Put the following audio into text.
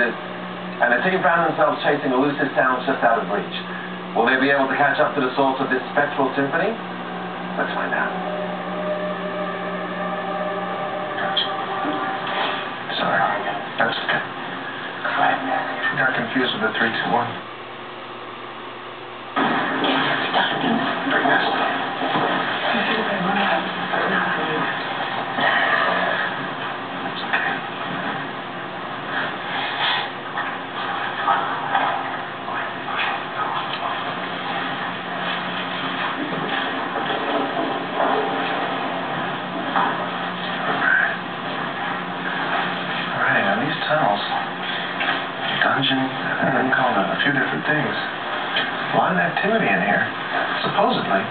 and the team found themselves chasing elusive sounds just out of reach. Will they be able to catch up to the source of this spectral symphony? Let's find out. Sorry. That's okay. Got confused with the 321. Dungeon, and then called a few different things. A lot of activity in here. Supposedly,